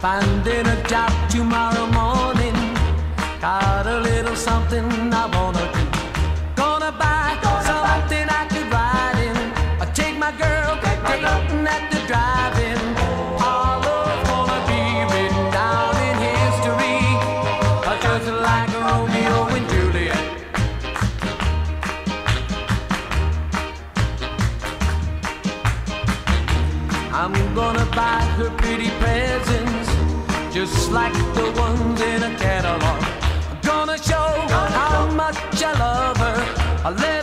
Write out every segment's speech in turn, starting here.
Finding a job tomorrow morning. Got a little something I want I let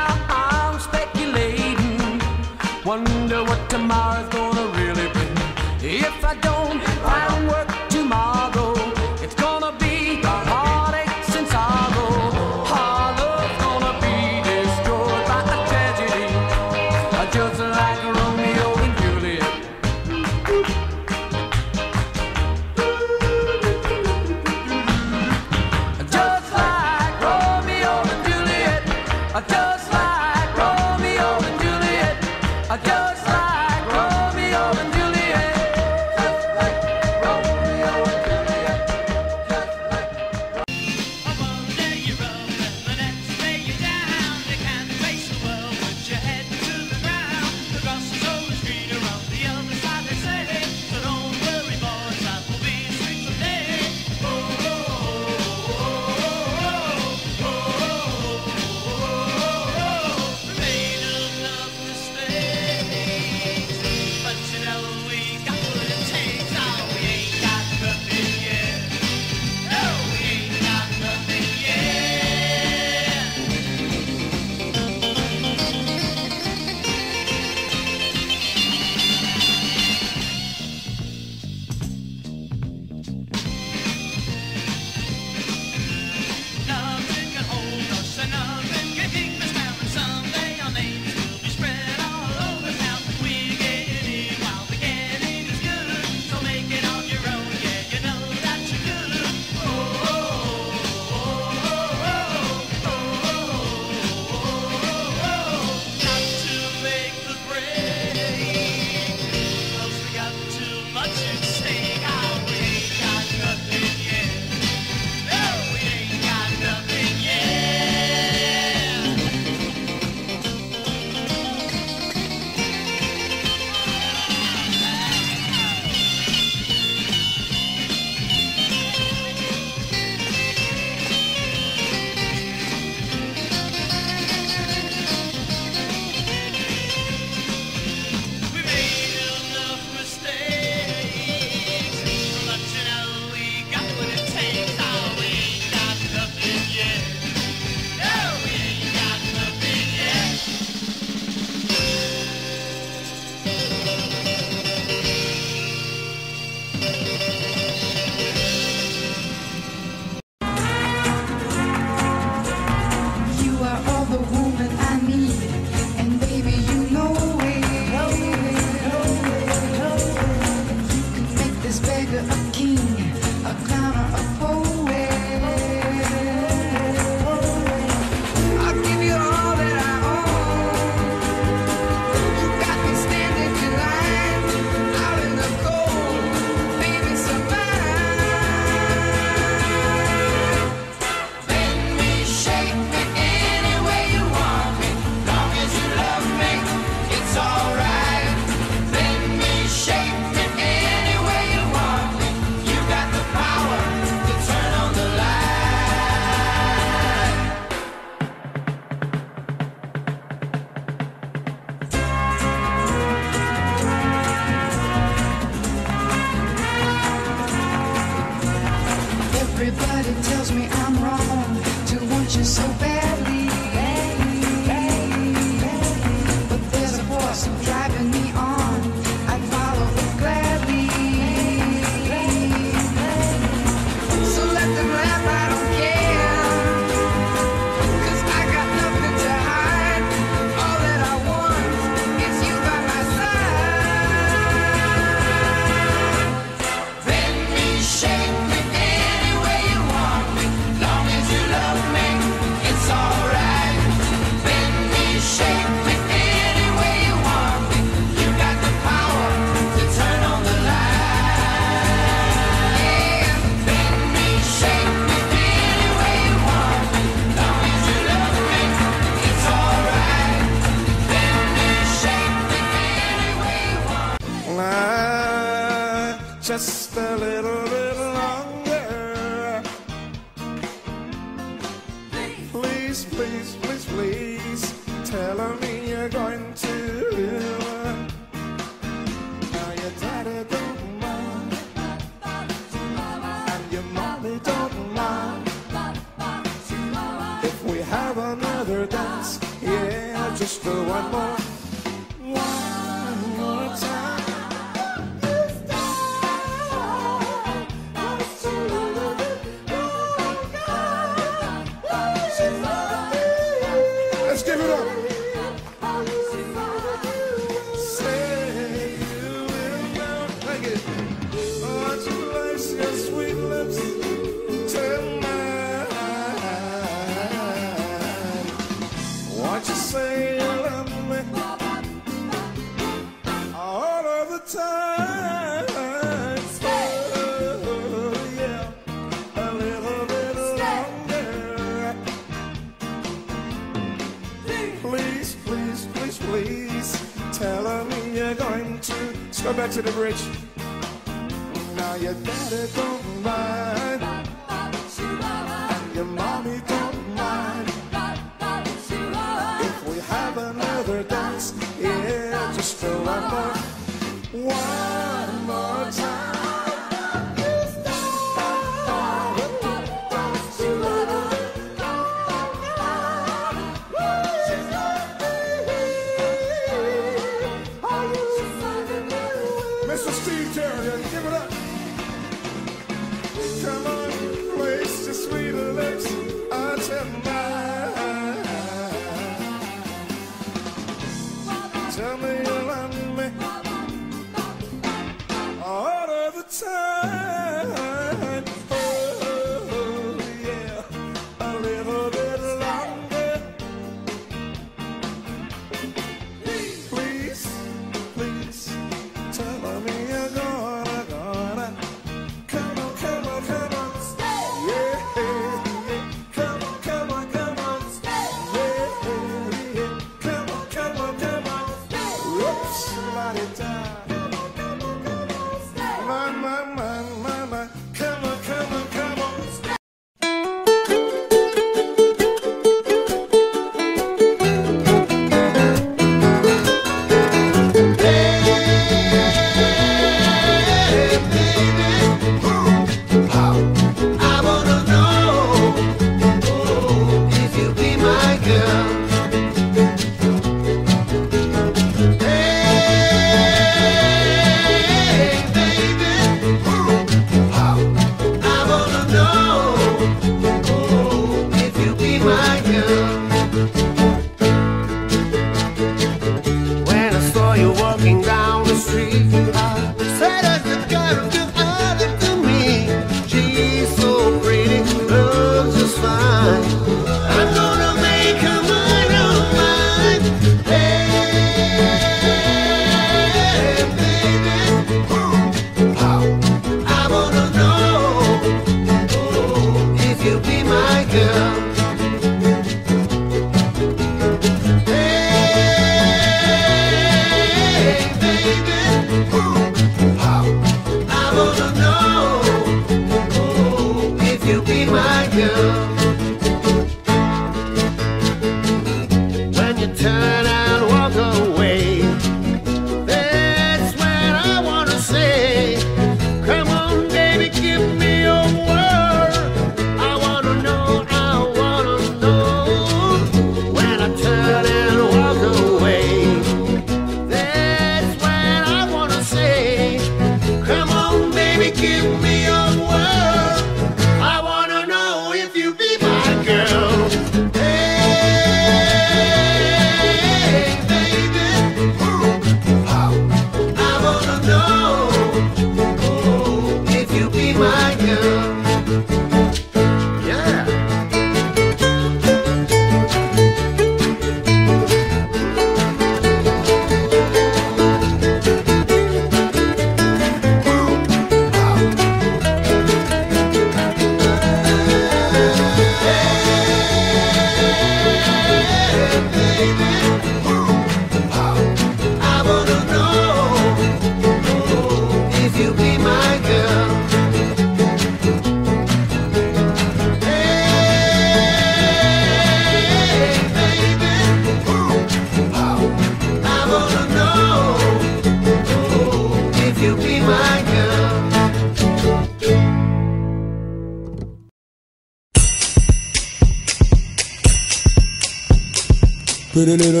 Pretty little angel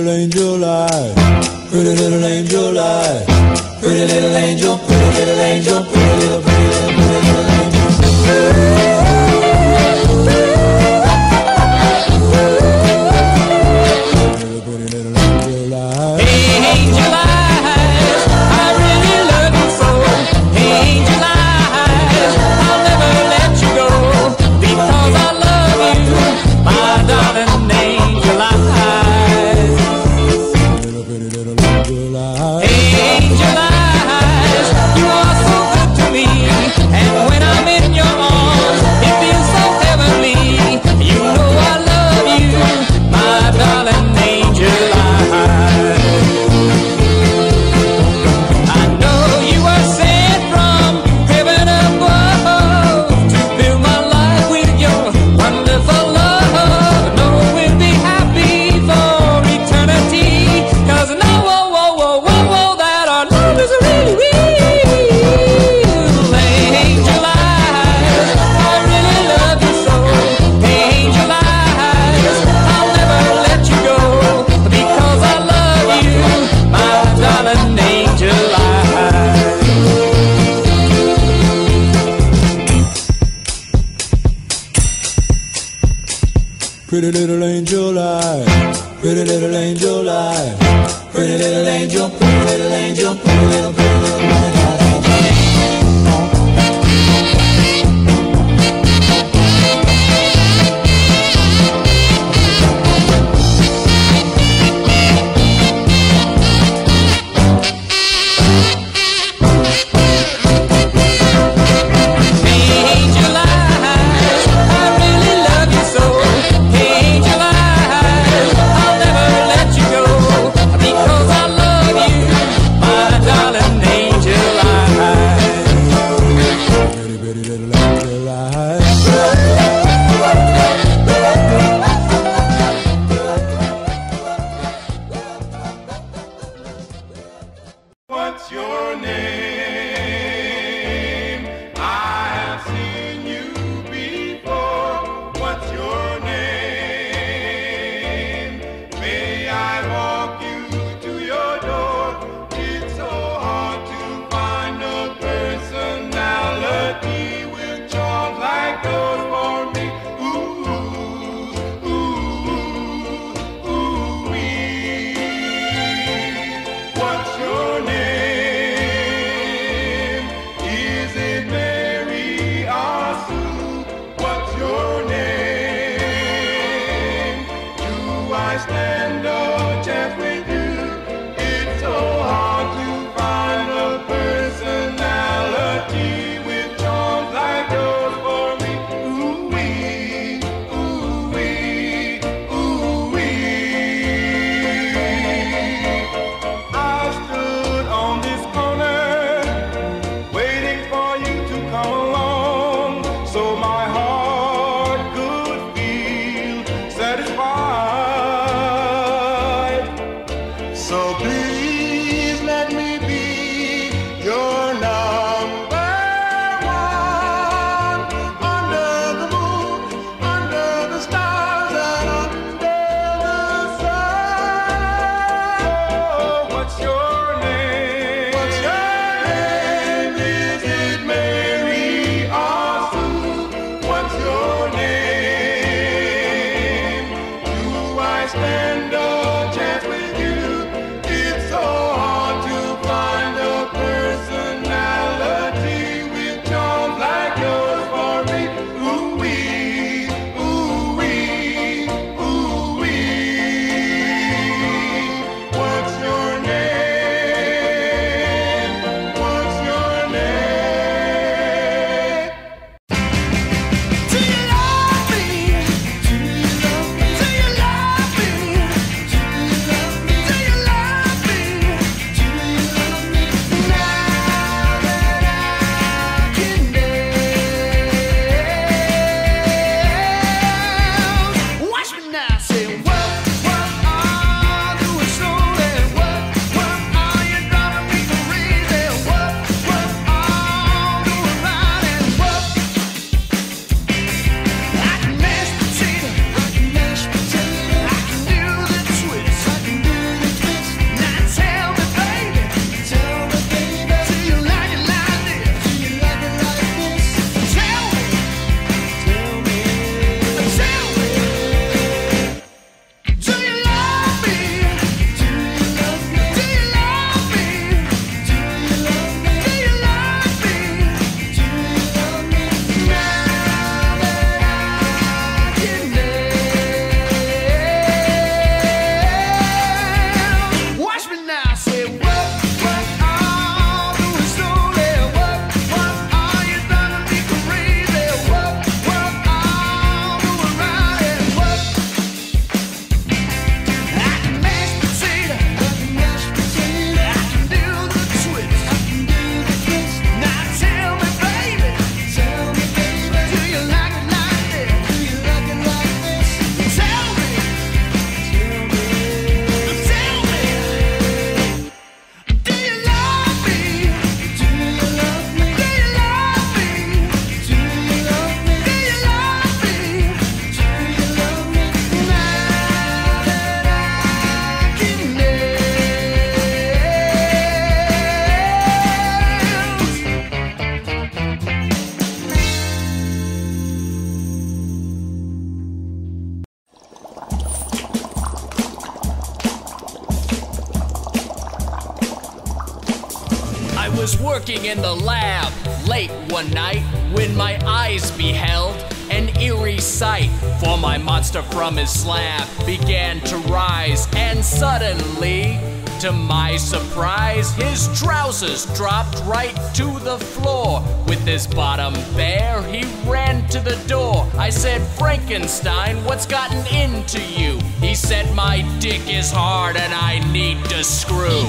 in the lab late one night when my eyes beheld an eerie sight. For my monster from his slab began to rise, and suddenly, to my surprise, his trousers dropped right to the floor. With his bottom bare, he ran to the door. I said, Frankenstein, what's gotten into you? He said, My dick is hard and I need to screw.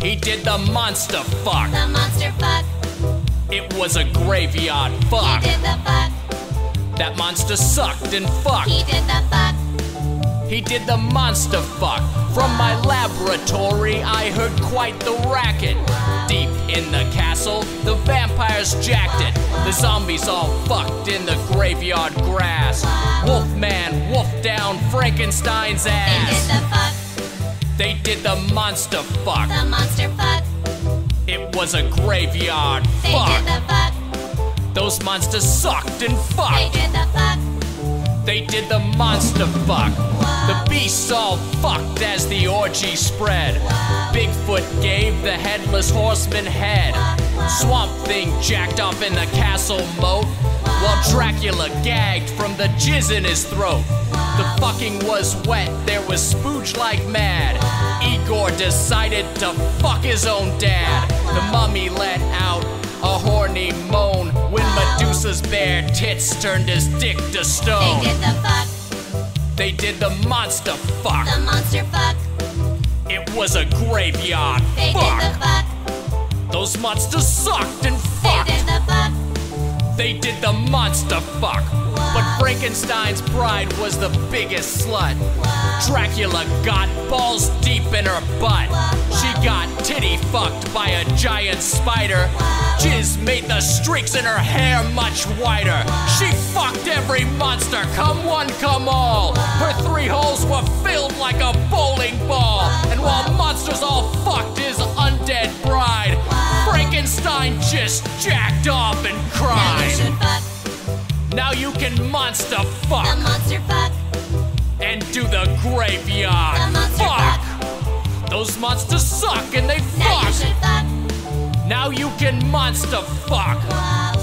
He did the He did monster fuck. the monster fuck. It was a graveyard fuck. He did the fuck, That monster sucked and fucked. he did the fuck. He did the monster fuck. From my laboratory, I heard quite the racket. Deep in the castle, the vampires jacked it. The zombies all fucked in the graveyard grass. Wolfman wolfed down Frankenstein's They did ass. the fuck, They did the monster fuck. the monster fuck. It was a graveyard They did fuck. the fuck, Those monsters sucked and fucked. they did the fuck. They did the monster fuck. The beasts all fucked as the orgy spread. Bigfoot gave the headless horseman head. Swamp Thing jacked off in the castle moat. While Dracula gagged from the jizz in his throat. The fucking was wet, there was spooge like mad. Igor decided to fuck his own dad. The mummy let out a horny moan when Medusa's bare tits turned his dick to stone. They did the fuck, They did the monster fuck. the monster fuck. It was a graveyard They did the fuck. fuck, Those monsters sucked and they fucked. did the fuck. They did the monster fuck. But Frankenstein's bride was the biggest slut. Dracula got balls deep in her butt. She got titty fucked by a giant spider. Jizz made the streaks in her hair much whiter. She fucked every monster, come one, come all. Her three holes were filled like a bowling ball. And while monsters all fucked his undead bride, Frankenstein just jacked off and cried. fuck, Now you can monster the fuck monster fuck. and do the graveyard The monster fuck. Those monsters suck and they Now fuck. fuck. Now you can monster fuck. Wow.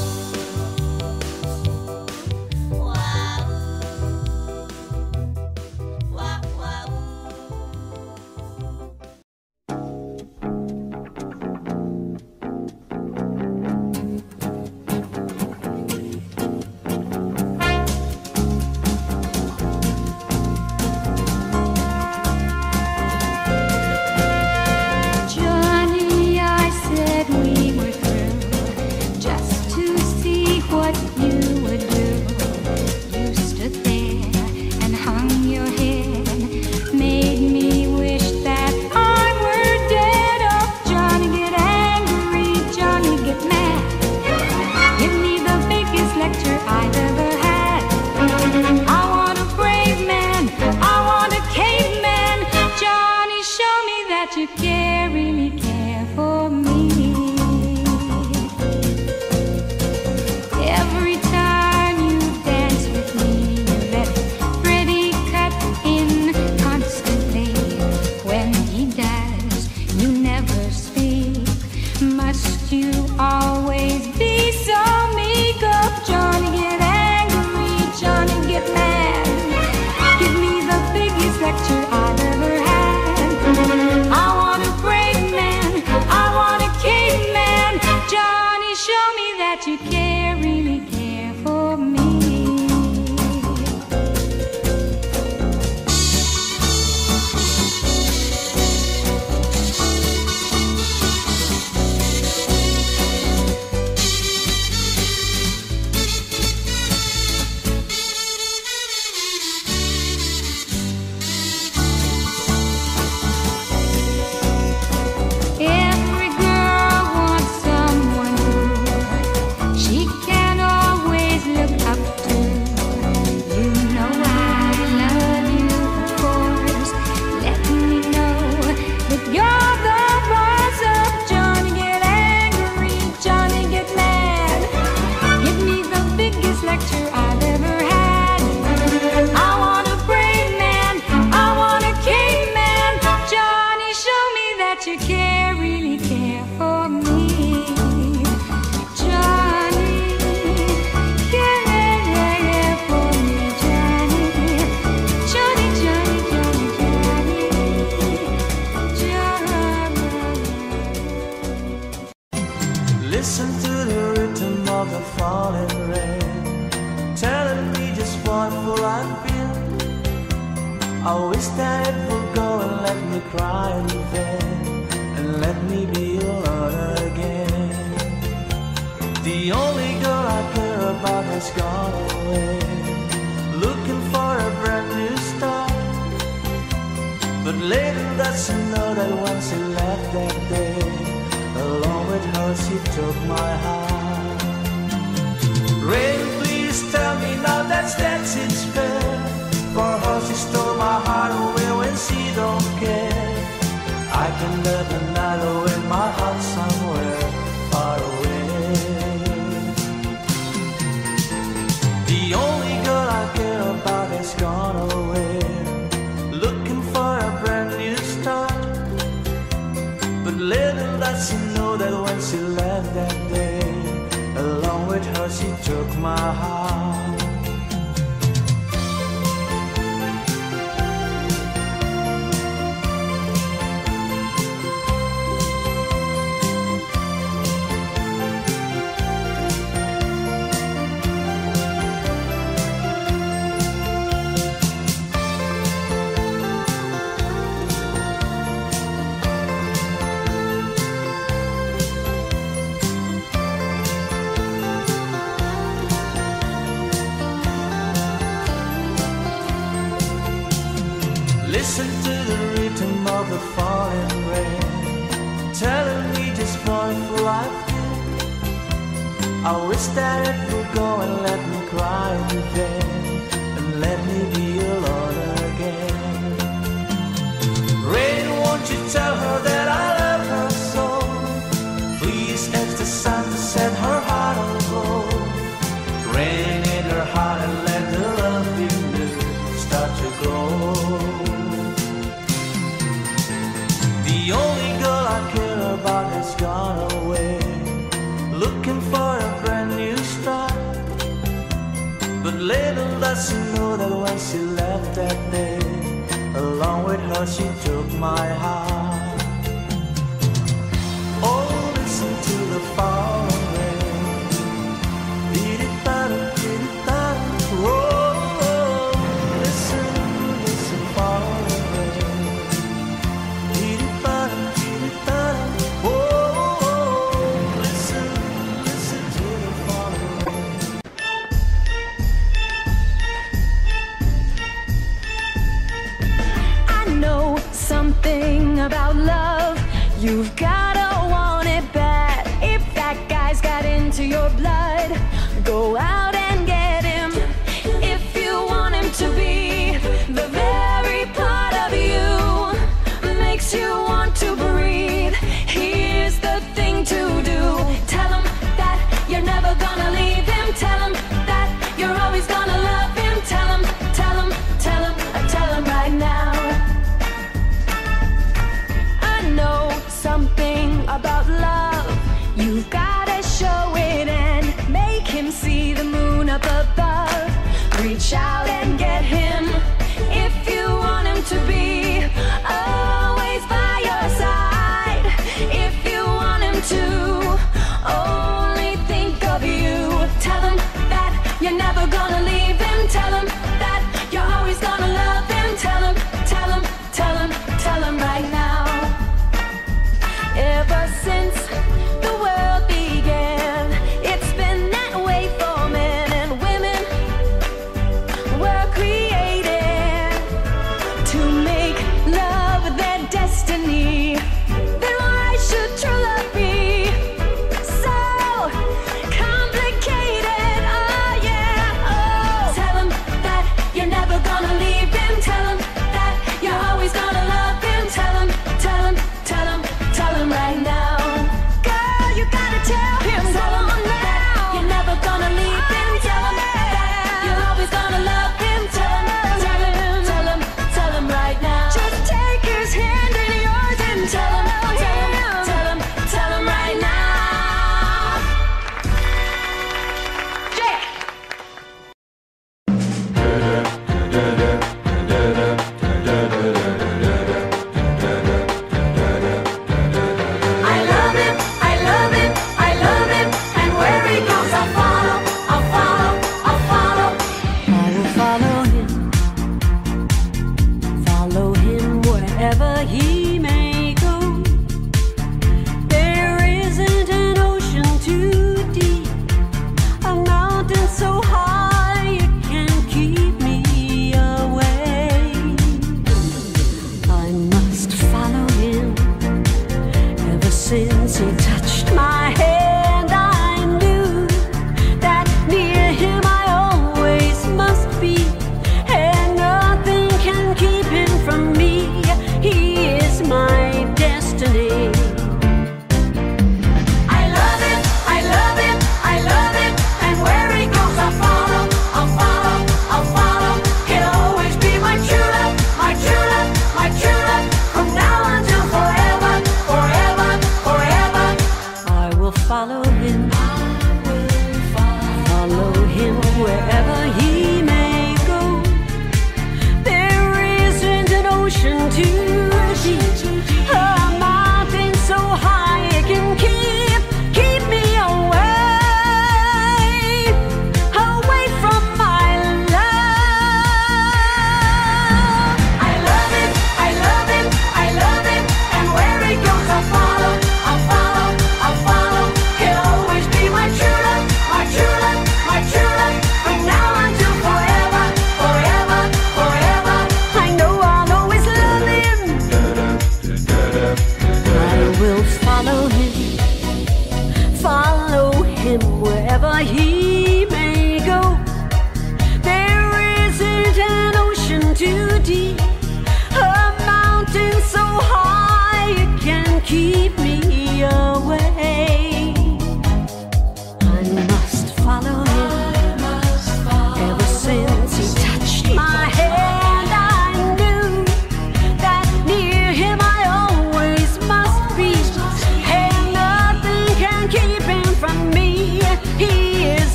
My heart.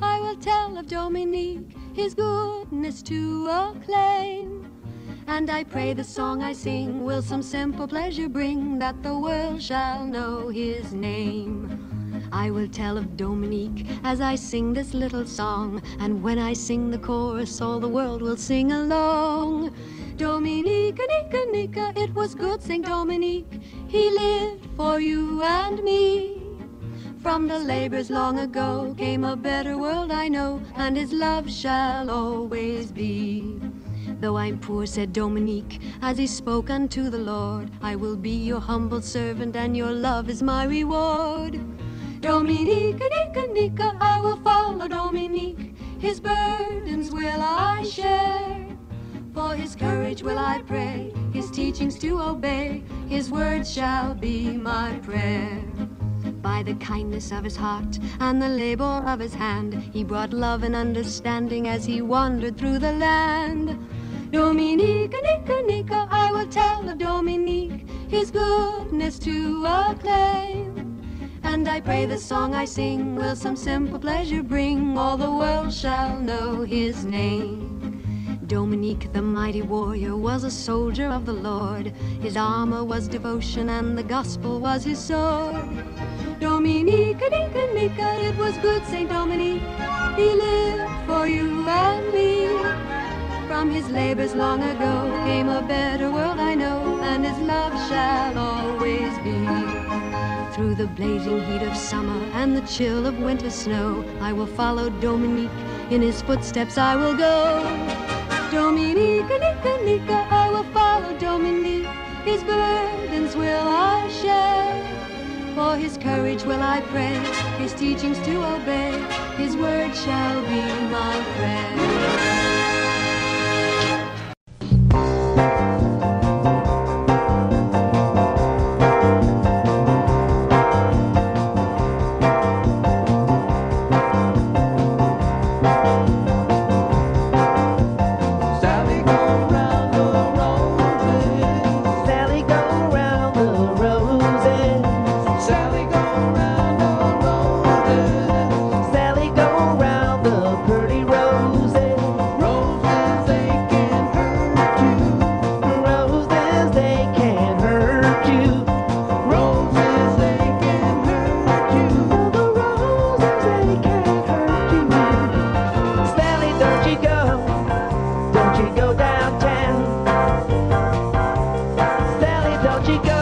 I will tell of Dominique, his goodness to acclaim. And I pray the song I sing will some simple pleasure bring that the world shall know his name. I will tell of Dominique as I sing this little song, and when I sing the chorus, all the world will sing along. Dominica, Nica, Nica, it was good, Saint Dominique. He lived for you and me. From the labors long ago came a better world, I know, and his love shall always be. Though I'm poor, said Dominique, as he spoke unto the Lord, I will be your humble servant, and your love is my reward. Dominica, Nica, Nica, I will follow Dominique. His burdens will I share. For his courage will I pray, his teachings to obey, his words shall be my prayer. By the kindness of his heart and the labor of his hand, he brought love and understanding as he wandered through the land. Dominica, Nica, Nica, I will tell of Dominique, his goodness to acclaim. And I pray the song I sing will some simple pleasure bring, all the world shall know his name. Dominique, the mighty warrior, was a soldier of the Lord. His armor was devotion, and the gospel was his sword. Dominica, Nica, Nica, it was good Saint Dominique. He lived for you and me. From his labors long ago came a better world, I know, and his love shall always be. Through the blazing heat of summer and the chill of winter snow, I will follow Dominique. In his footsteps I will go. Dominica, Nica, Nica, I will follow Dominique. His burdens will I share. For his courage will I pray, his teachings to obey. His word shall be my prayer. Sally,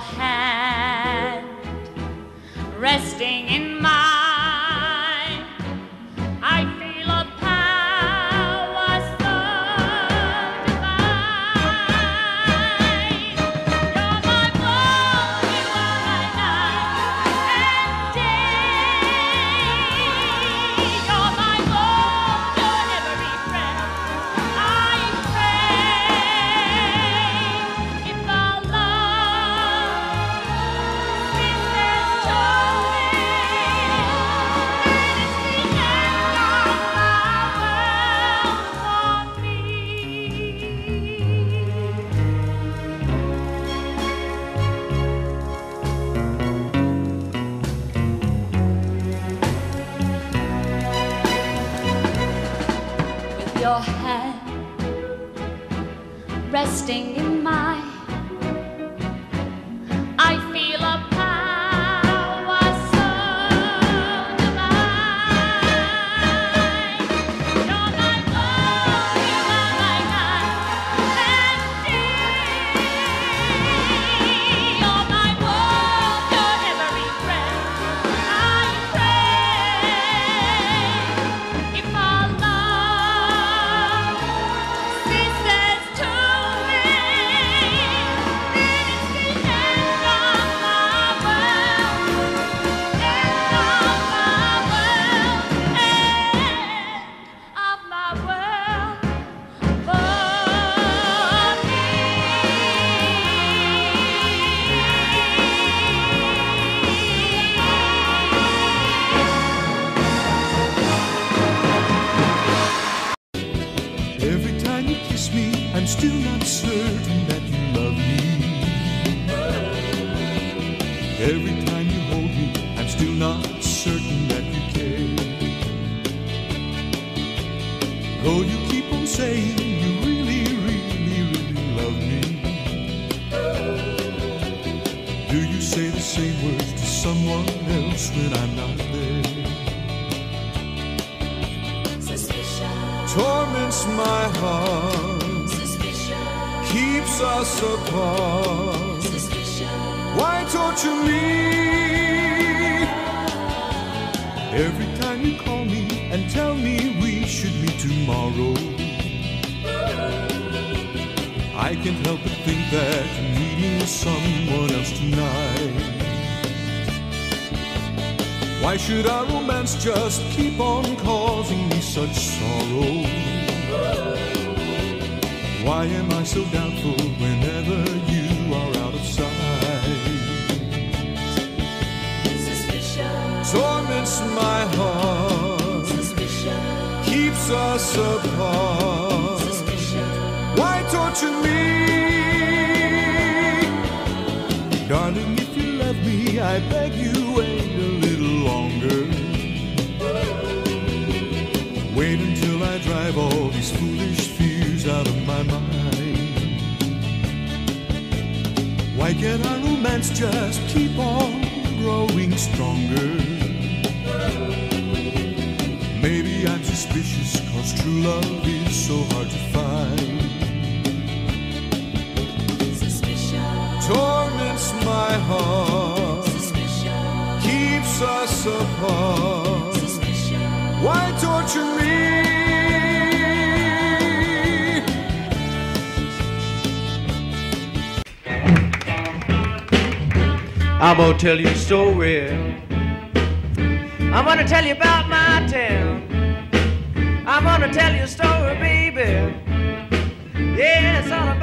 hand resting in torture me. Darling, if you love me, I beg you, wait a little longer. Wait until I drive all these foolish fears out of my mind. Why can't our romance just keep on growing stronger? Maybe I'm suspicious, cause true love is so hard to find. torments my heart, keeps us apart. Why torture me? I'm gonna tell you a story. I'm gonna tell you about my town. I'm gonna tell you a story, baby. Yeah, it's all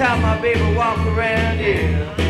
time my baby walk around here.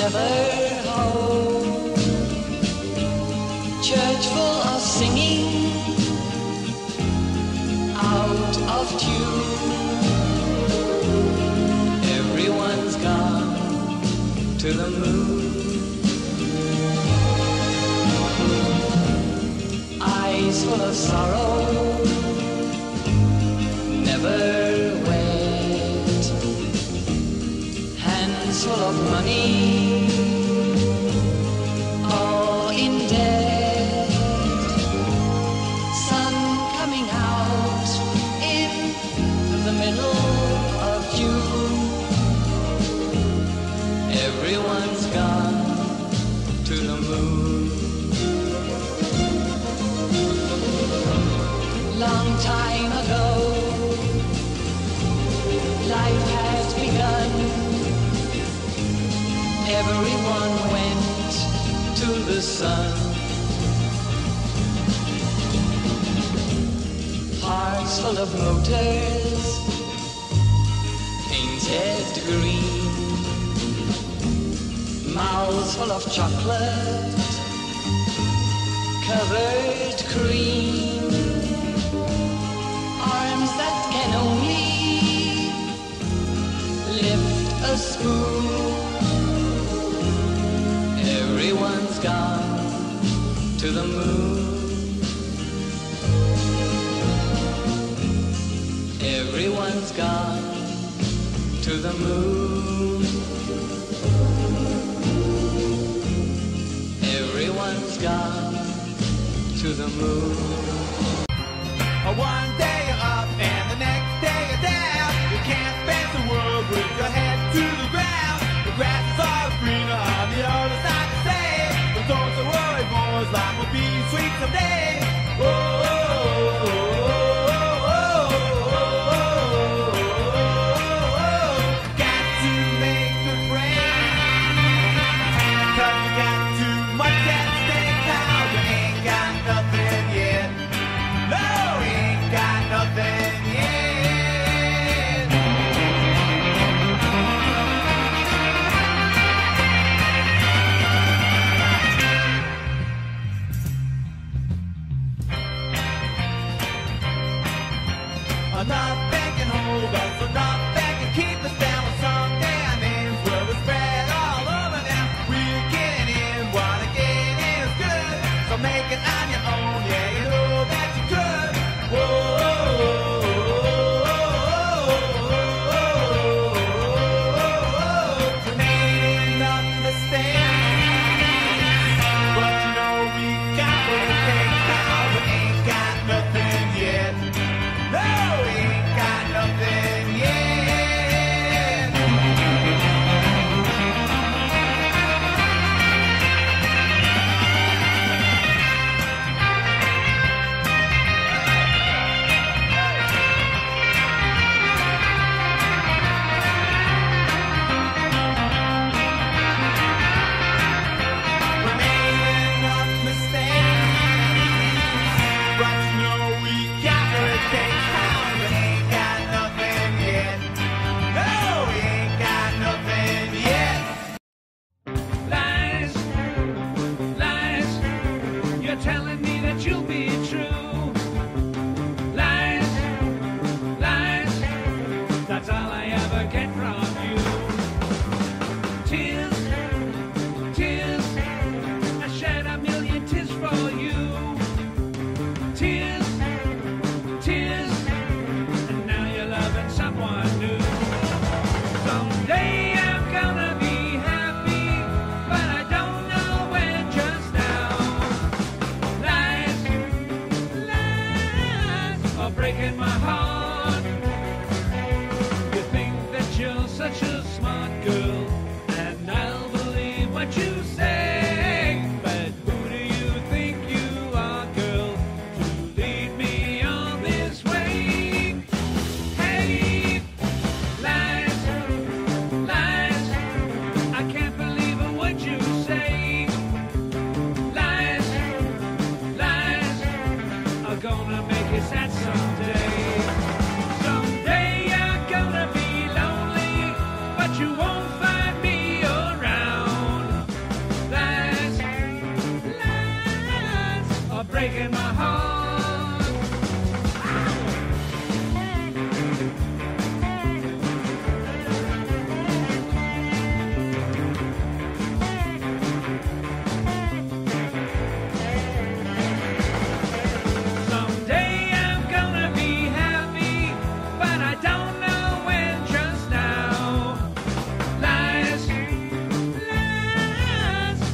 never home. Church full of singing, out of tune. Everyone's gone to the moon. Eyes full of sorrow. never wait. Hands full of money. sun. Hearts full of motors, painted green. Mouths full of chocolate, covered cream. Arms that can only lift a spoon. Everyone's gone the moon. Everyone's gone to the moon. Everyone's gone to the moon.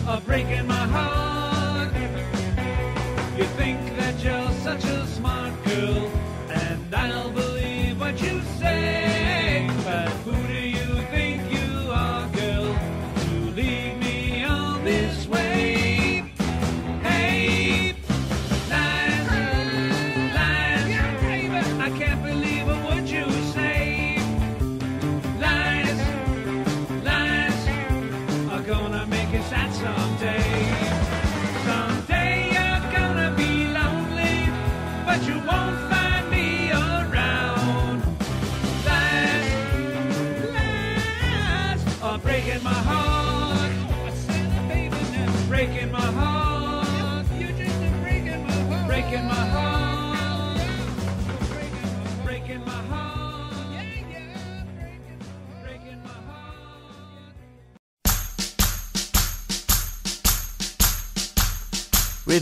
Are breaking my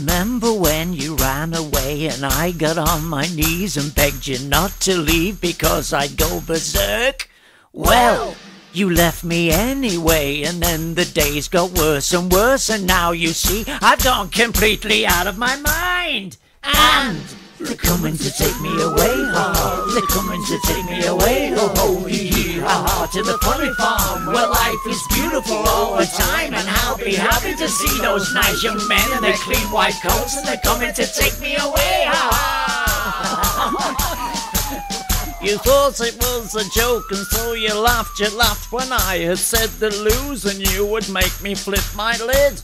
Remember when you ran away and I got on my knees and begged you not to leave because I'd go berserk? Well, you left me anyway, and then the days got worse and worse, and now you see I've gone completely out of my mind. And they're coming to take me away, ha ha. They're coming to take me away, ho ho hee hee ha ha. To the funny farm where life is beautiful all the time, and I'll be happy to see those nice young men in their clean white coats, and they're coming to take me away, ha ha. You thought it was a joke, and so you laughed. You laughed when I had said that losing you would make me flip my lid.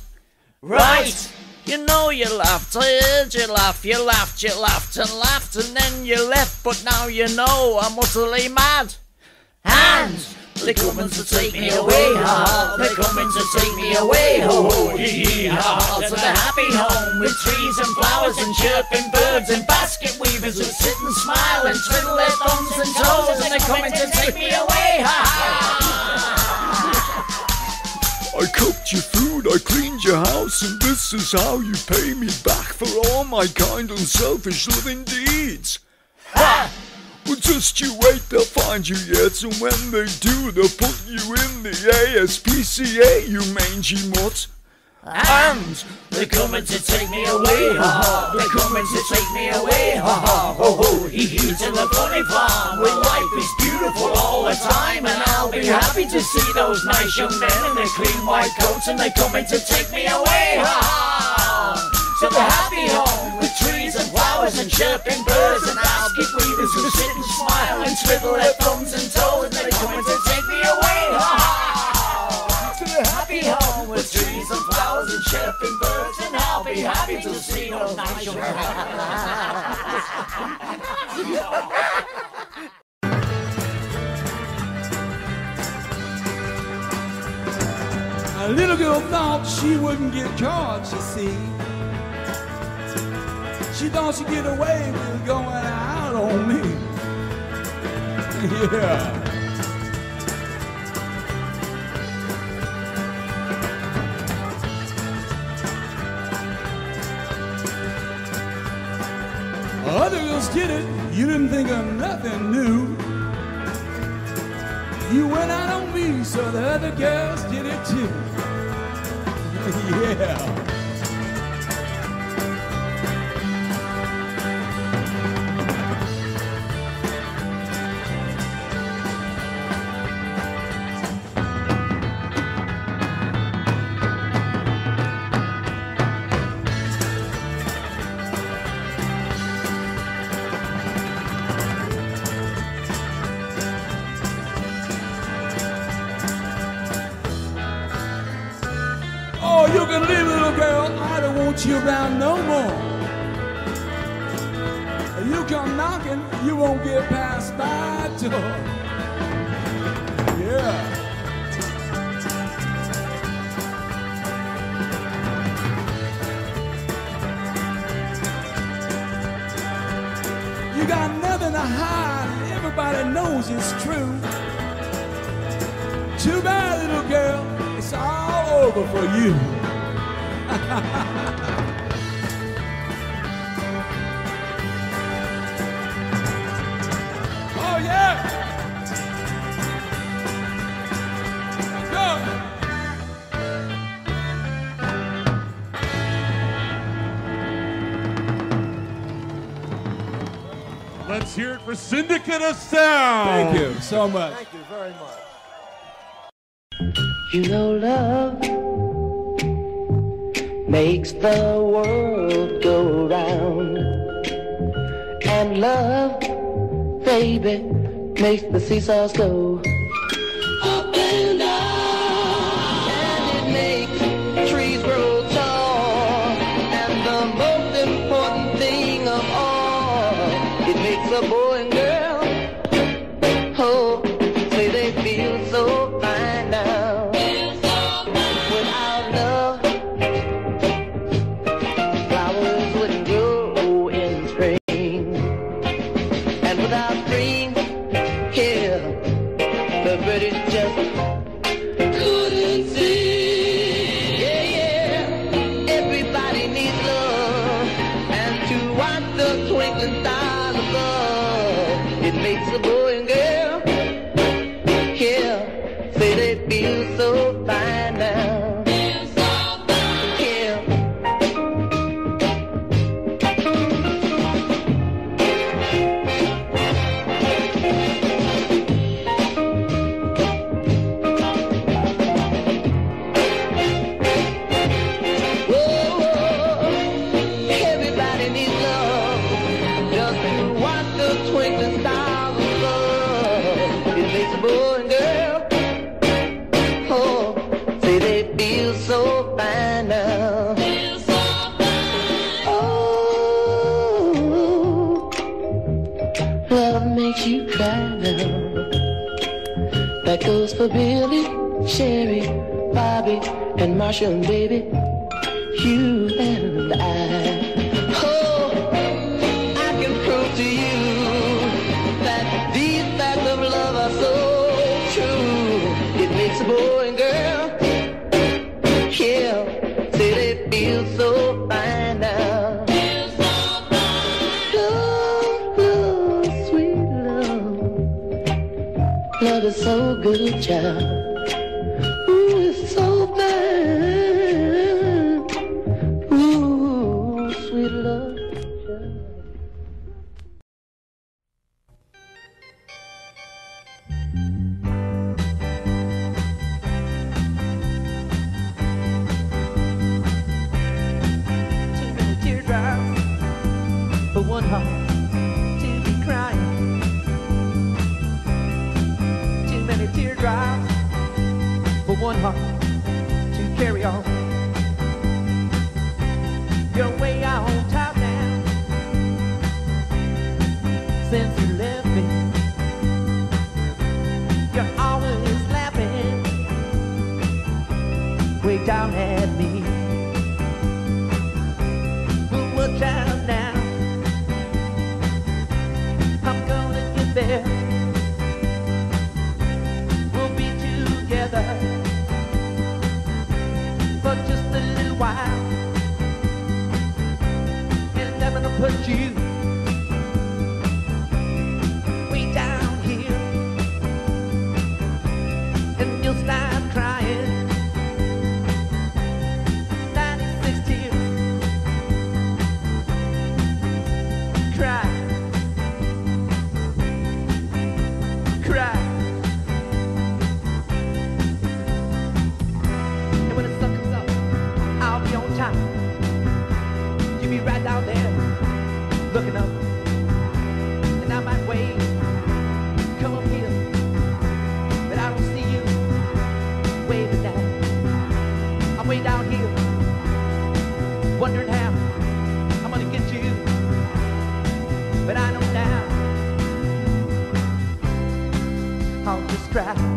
Right. You know you laughed, you laugh, you laughed, you laughed and laughed, and then you left, but now you know I'm utterly mad. And they're coming to take me away, ha. They're coming to take me away, ho ho hee. To the happy home with trees and flowers and chirping birds and basket weavers who sit and smile and twiddle their thumbs and toes, and they're coming to take me away, ha. I cooked your food, I cleaned your house, and this is how you pay me back for all my kind and selfish loving deeds. Ha! Well, just you wait, they'll find you yet, and when they do, they'll put you in the ASPCA, you mangy mutt. And they're coming to take me away, ha ha. They're coming to take me away, ha ha. Ho ho, hee hee to the funny farm where life is beautiful all the time. And I'll be happy to see those nice young men in their clean white coats, and they're coming to take me away, ha ha. To the happy home with trees and flowers and chirping birds and basket weavers who sit and smile and twiddle their thumbs and toes, and they're coming to take me away, ha ha. To the happy home with trees chirping birds, and I'll be happy to see A little girl thought she wouldn't get caught, you see. She thought she'd get away with going out on me. Yeah. Other girls did it, you didn't think of nothing new. You went out on me, so the other girls did it too. yeah. Yeah. You got nothing to hide, everybody knows it's true. Too bad, little girl, it's all over for you. Secret of Sound. Thank you so much. Thank you very much. You know, love makes the world go round. And love, baby, makes the seesaws go You be right down there, looking up, and I might wave, come up here, but I don't see you waving. I'm way down here, wondering how I'm gonna get you, but I know now. I'll just try.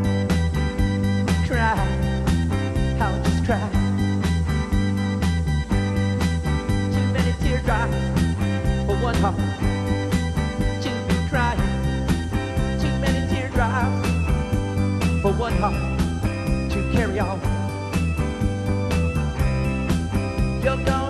One heart to be crying. Too many teardrops for one heart to carry on. You're gone.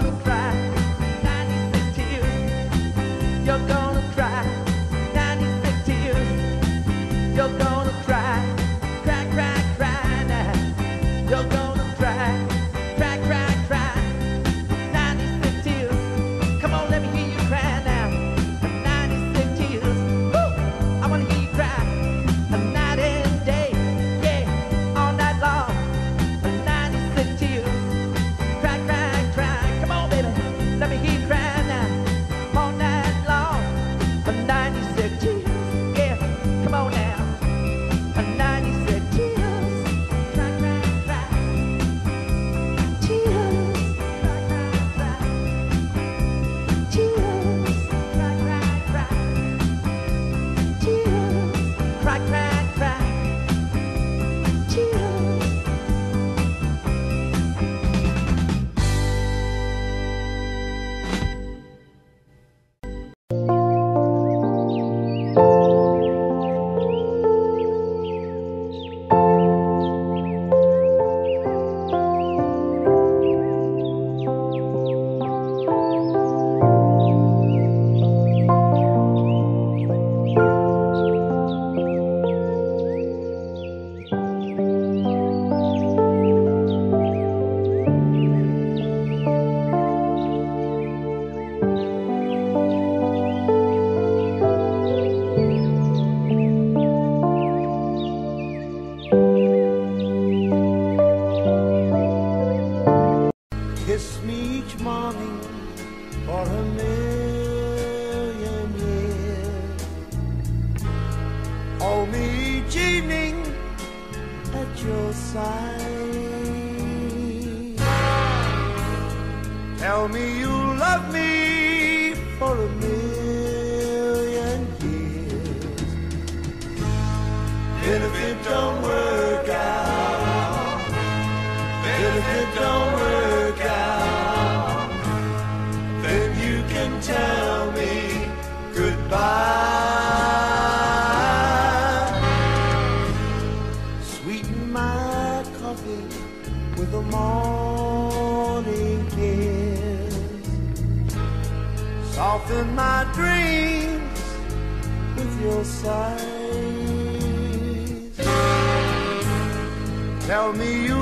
Me you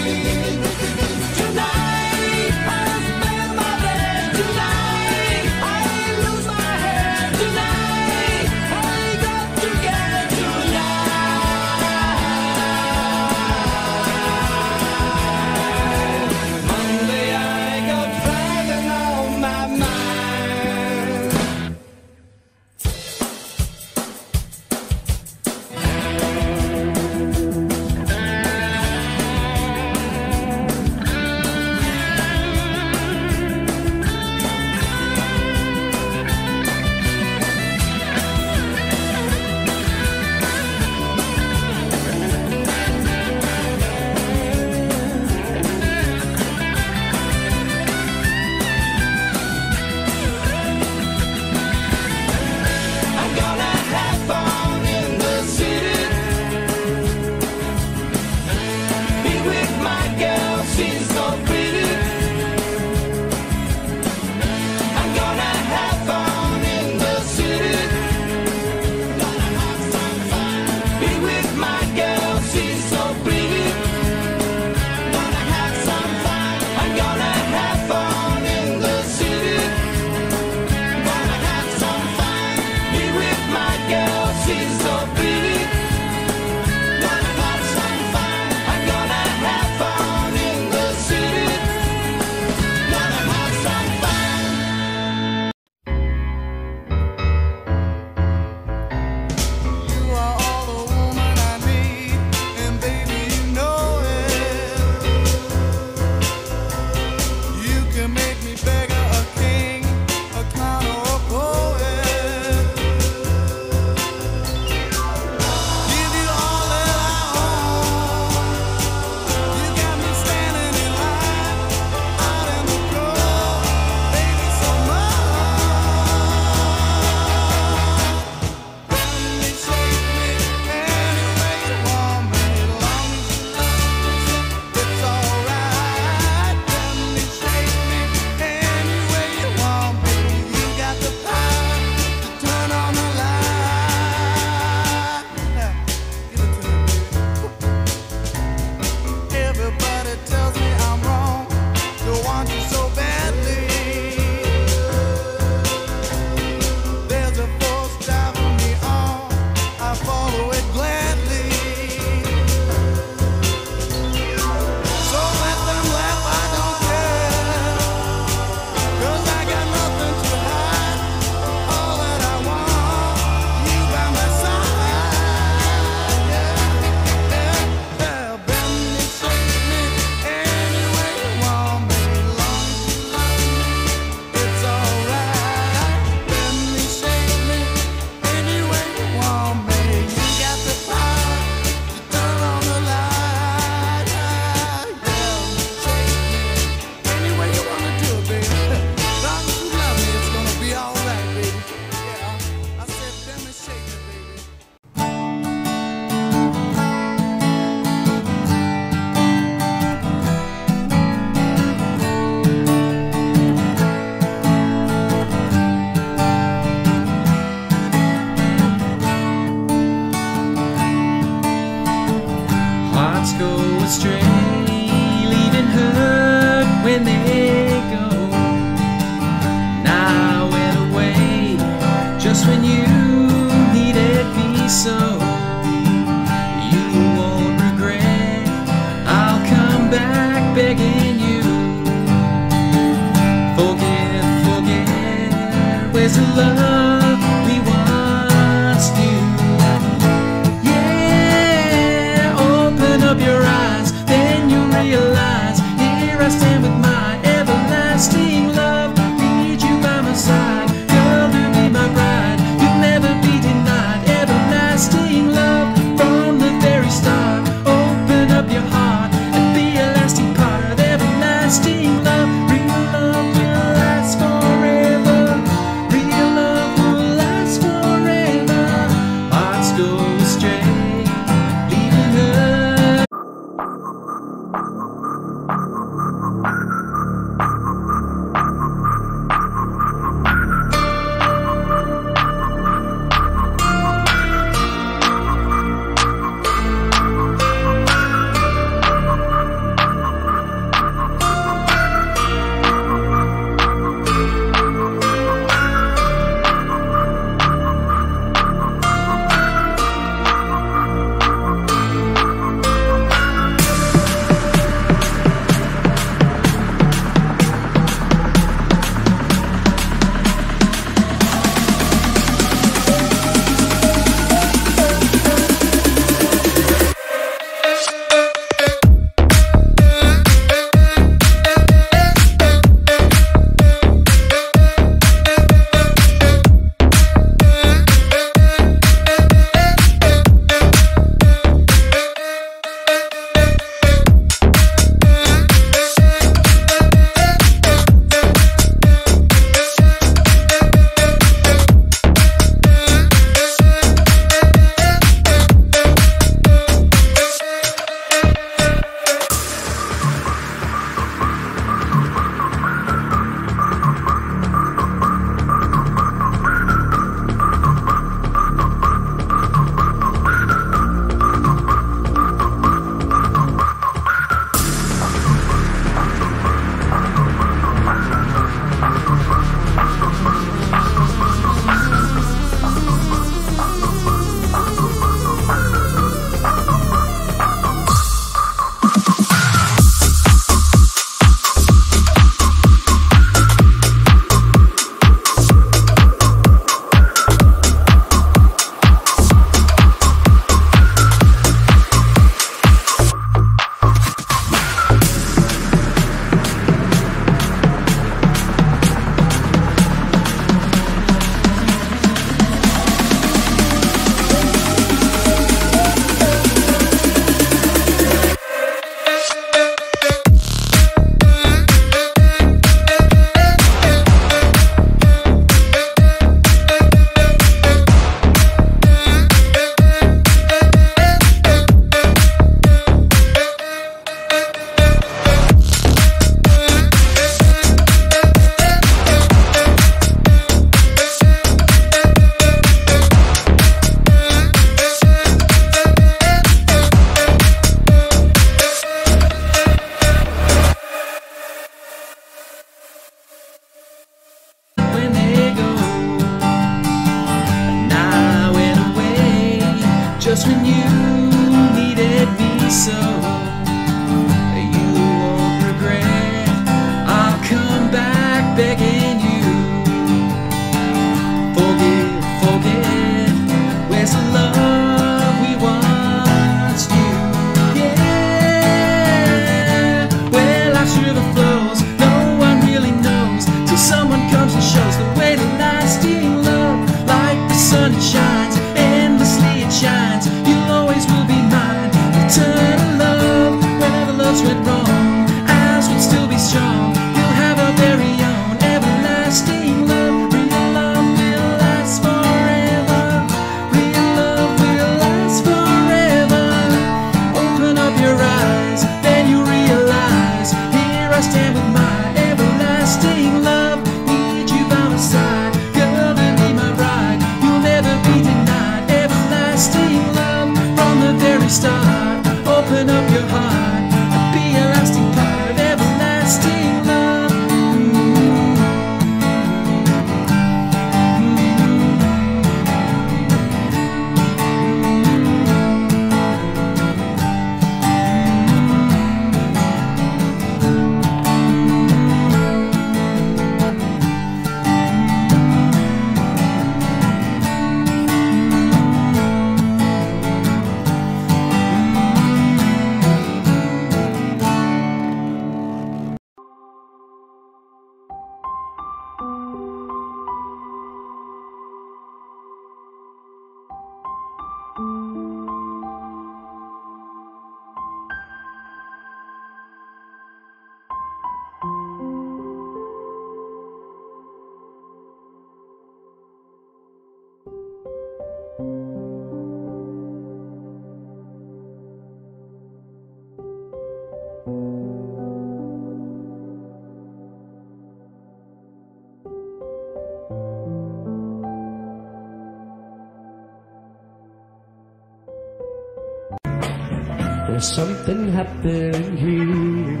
here.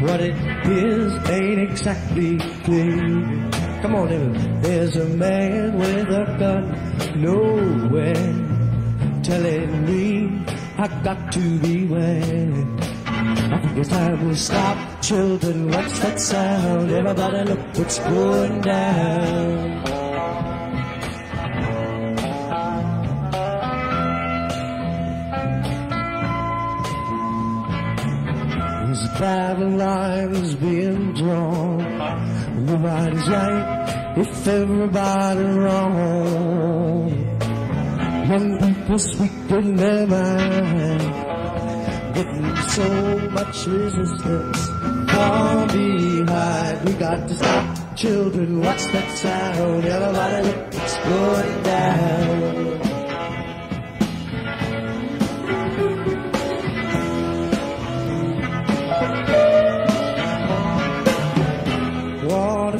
What it is ain't exactly clear. Come on, Evan. There's a man with a gun nowhere telling me I got to beware. I think it's time we stop, children. What's that sound? Everybody look what's going down. Battle lines being drawn. Nobody's right if everybody's wrong. Young people speaking their mind, getting so much resistance far behind. We got to stop, children. watch that sound? Everybody look, it's going down.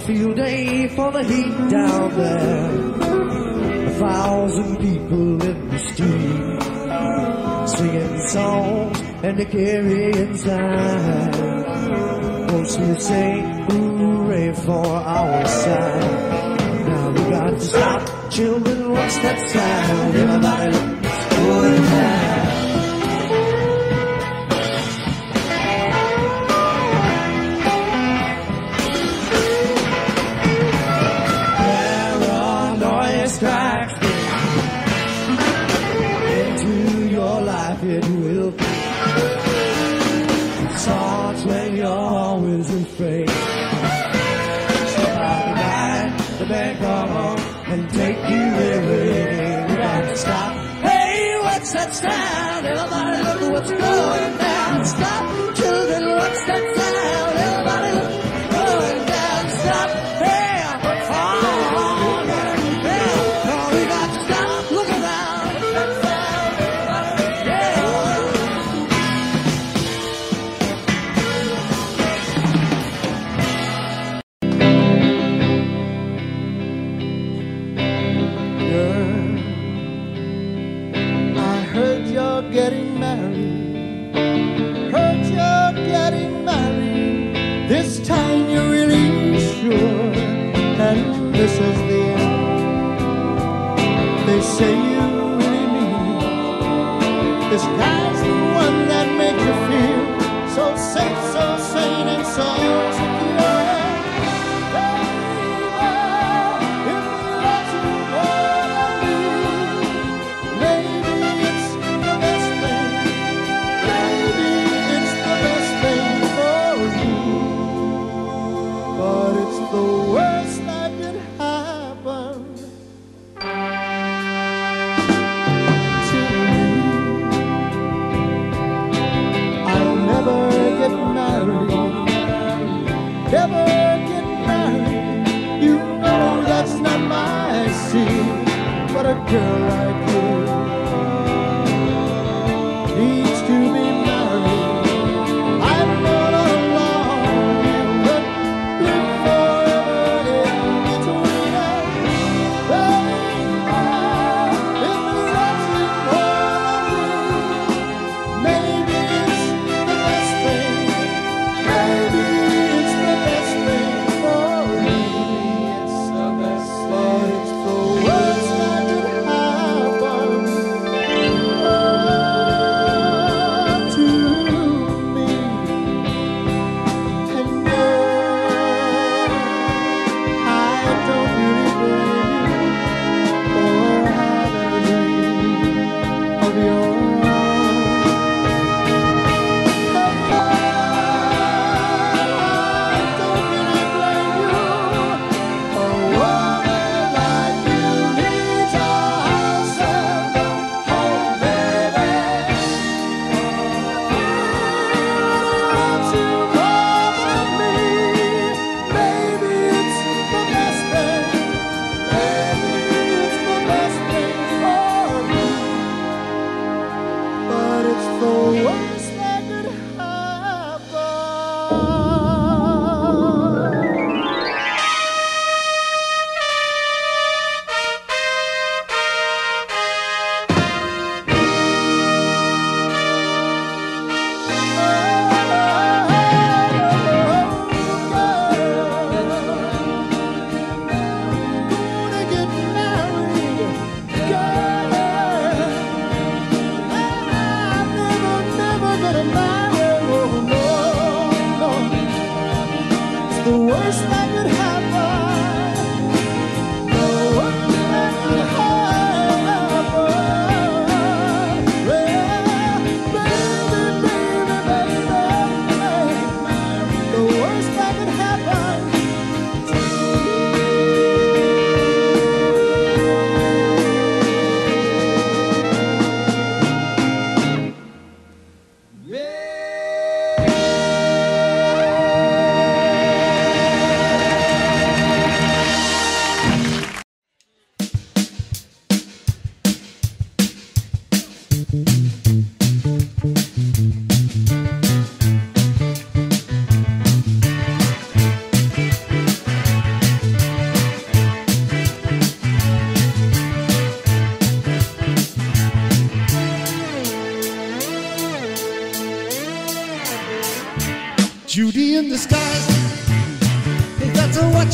Field day for the heat down there. A thousand people in the street singing songs and they carry inside. Mostly say hooray for our side. Now we got to stop, children. What's that sound? Everybody, let's go down. Married. You know that's not my scene, but a girl like you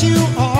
you are.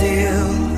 Tries